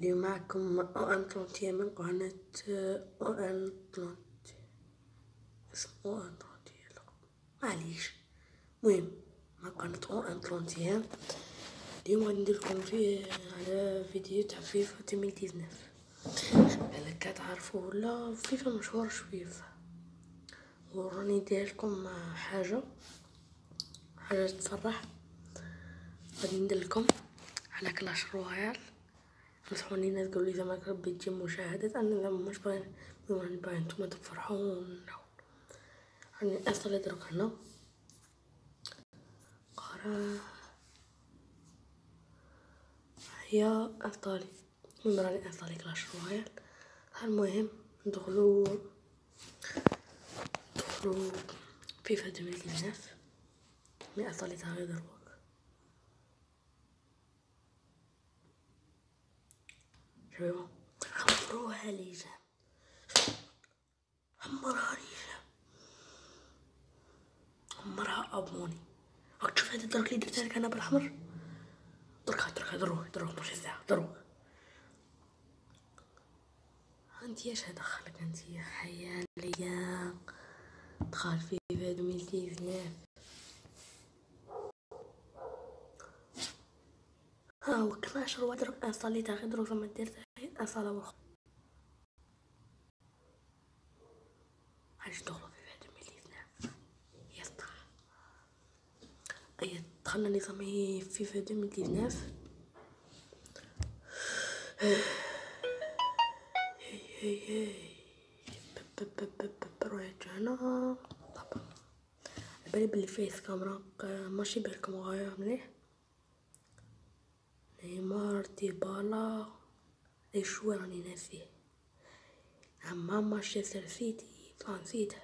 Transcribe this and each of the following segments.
اليوم معكم أو ان ترونتيه من قناة أو ان ترونتيه اسم أو ترونتيه لا. معليش. مهم. مع قناة أو ان ترونتيه اليوم غادي نديرلكم فيه على فيديو تاع فيفا 2019 بالك كتعرفوا ولا فيفا مشهور شوية. وراني داير لكم حاجة. حاجة تفرح غادي ندير على كلاش رويال. نصحوني الناس قالوا لي زعما ربي تجي مشاهدات أنا زعما مش باغي باغي نتوما تفرحوا راني أصلا درك هنا قرا هي اصطالي من راني اصطالي كلاش رويال المهم ندخلو ندخلو فيفا 2019 مي اصطاليتها غير دروك شوفوا حمروها ليجا حمرها ليجا حمرها ابوني راك تشوف هاد الدرك اللي درتها لك أنا بالأحمر؟ درك درك دروك دروك ماشي ساعة دروك أنت اش دخلك؟ أنت يا حيا ليا دخل في فيديو 2019 ها هو كلاش رواد درك انستاليتها غير دروك زعما دير واخا علاش دخلوا في فيديو 2019 يسطا. اي دخلنا نظامي في فيديو 2019 هي هي هي روحت هنا طب بالي بلي فيس كاميرا ماشي بالكم غاية مليح نيمار ديبالا. اي شو راني ناسيه اما مانشستر سيتي نسيته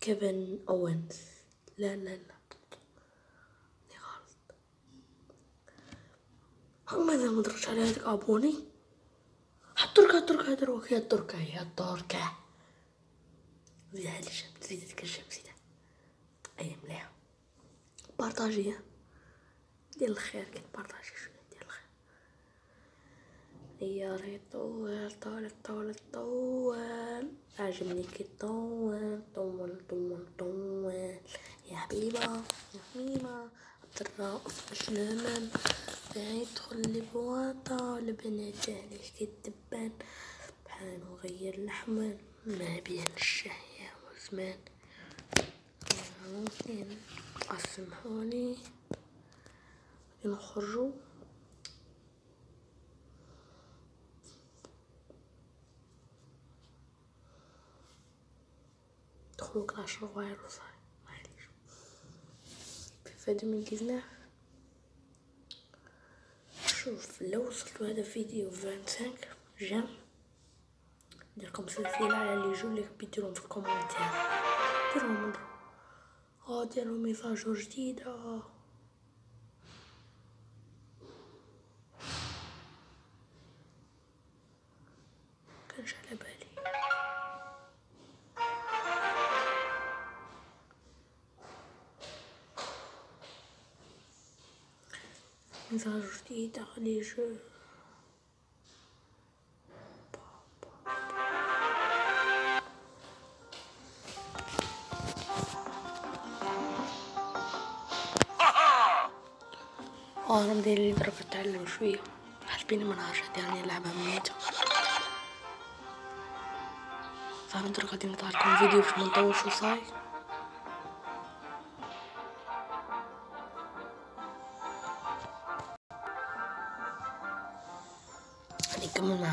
كيفن اوينز لا لا لا. ني غلط. ماذا ما درتش على هذاك أبوني؟ التركة التركة دروك يا التركة يا التركة. زيد هاد الشمس زيد هاديك الشمس زيد. أي مليحة بارطاجي دير الخير كي الخير يا ريت طول طول طول كي طول طول طول طول يا حبيبة يا حبيبة. الرأس أجنانا يدخل البنات عليش كتبان بحال وغير الأحمر ما بين الشهية والزمان اسمحوني نخرجوا كلاش رويال وصاي معليش في فيديو من كيزنا شوف لو وصلتوا هذا الفيديو في 25 جيم نديركم سلسلة على اللي يجوا لك بيديرهم في الكومنتير ديرهم آه ديروا ميساجور جديدة كانش على بالي ميساج جديدة لي جو آه أنا مدير درك نتعلم شوية حسبيني ما نعرفش يعني نلعبها ميتة فانا درك غادي نطلع لكم فيديو باش ما نطولش وصاي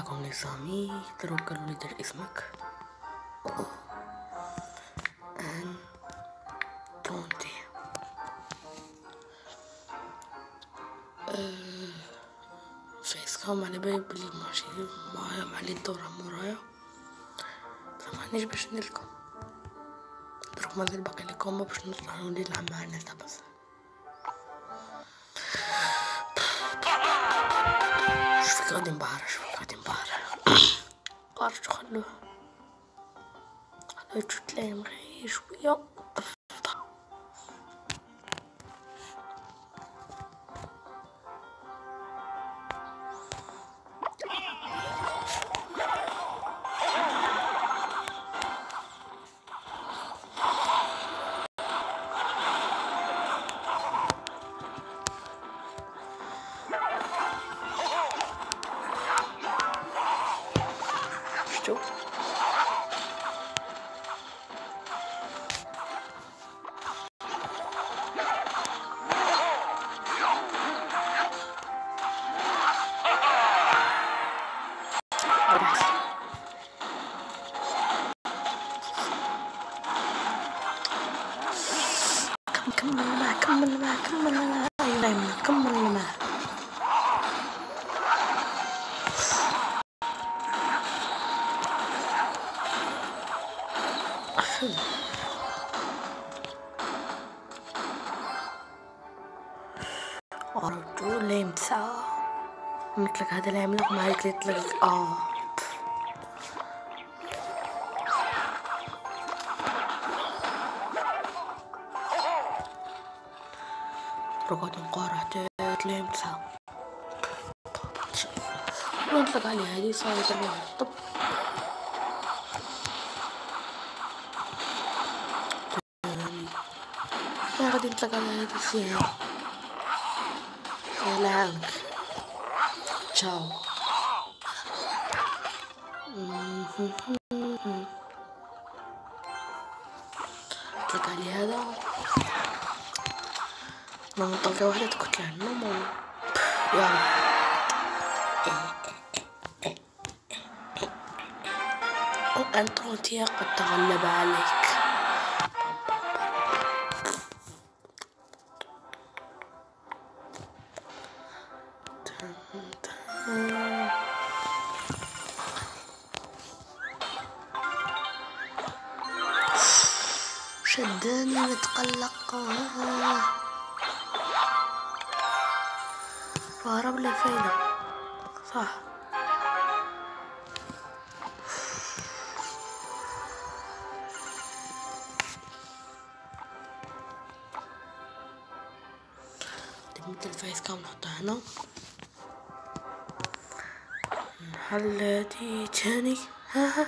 معكم نظامي دروك قالوا لي دير اسمك أن تونتي. فيس كام على بالي بلي ماشي معايا معلي الدورة مورايا. معناش باش نلكم. دروك مازال باقي كومبا باش نطلع نلعب مع الناس بس غادي نبهر شوفك Zaten bağırıyorum. Bağırıyorum. Öcütlerim reis uyan. أخي أرجو لمسة. مثلك هذا العملاق ما هيكليت لك آه رقد قارة لمسة. ونطلق عليها هذه صارت الواحد طب. قاعد انت قاعد فيها يا لعبك تشاو. اطلق علي هذا. ما مطلقة واحدة تقتل عنه يا رب. أنت قد تغلب عليك. شداني متقلق وهرب لي فايدة. صح. تبنت الفايز كام نحطها هنا؟ نحل دي تاني ها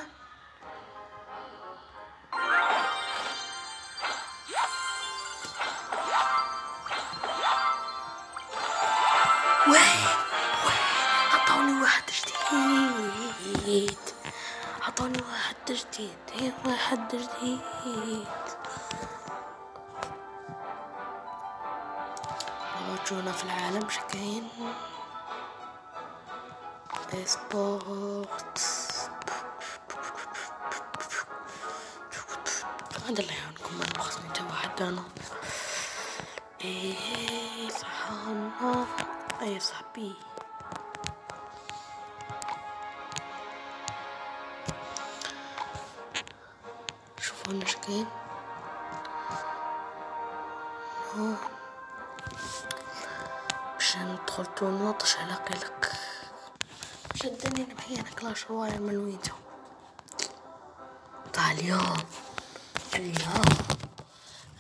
وين عطوني واحد جديد. عطوني واحد جديد واحد جديد. موجودة في العالم شكاين. سبورت عاد اللي يعاونكم أنا بخصني تو واحد أنا إيه صحان اي صاحبي شوفوا أنا شكين باش ندخل تونوطش على قلق شدني نبحي أنا كلاش رويال من وينتو طيب اليوم اليوم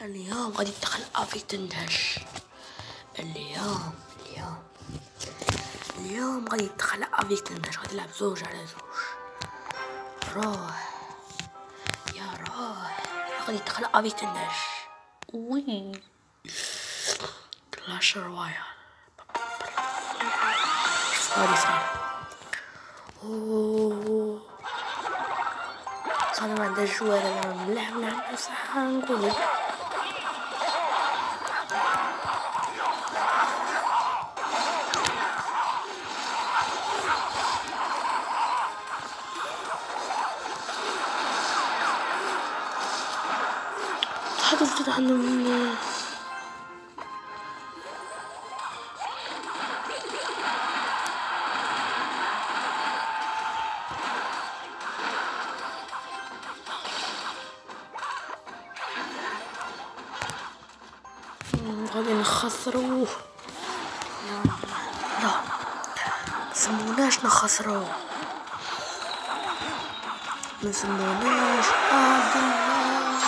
اليوم غادي تدخل افيك تندهش. اليوم اليوم اليوم غادي يدخل افيك تندهش. غادي نلعب زوج على زوج. روح يا روح. غادي يدخل افيك تندهش. وي. كلاش رويال غادي صار أنا ما عندي جوال أنا مليح نعملو صح نقولو حاجة جديدة عندهم نخسروه لا مسموناش نخسروه مسموناش عبد الله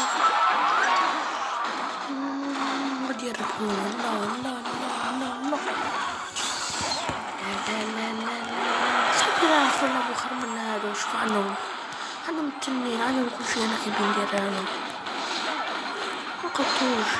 مم، غادي يربحونا لا لا لا لا لا لا. لا لا لا صاحبي راه عرفوا يلعبوا خير من هادو. وشوف عندهم عندهم التنين عندهم كلشي أنا كيبين ندير أنا مقدوش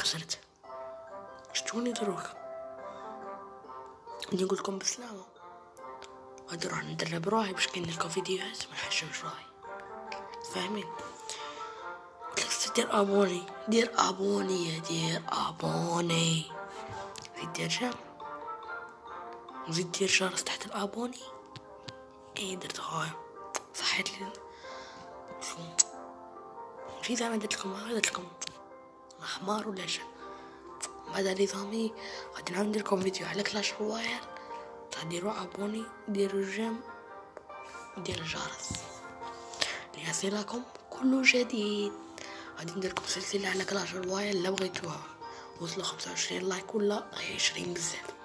خسرت. شتوني دروك بدي نقول لكم بسلامة. غادي نروح ندرب روحي باش كي نلقى فيديوهات ما نحشمش روحي. فاهمين؟ دير abonné. دير abonné دير abonné. زيد دير j'aime وزيد دير جرس تحت ال abonné. إيه درت هاي صحيت لي. شو؟ في زعما درت لكم هذا درت لكم. حمار ولا شا بعد نظامي؟ غادي ندير لكم فيديو. على Clash Royale ديروا abonné ديروا j'aime ديروا الجرس ليصلكم كل جديد. غادي ندير لكم سلسلة على Clash Royale لا بغيتوها. وصلوا خمسة وعشرين like ولا عشرين بزاف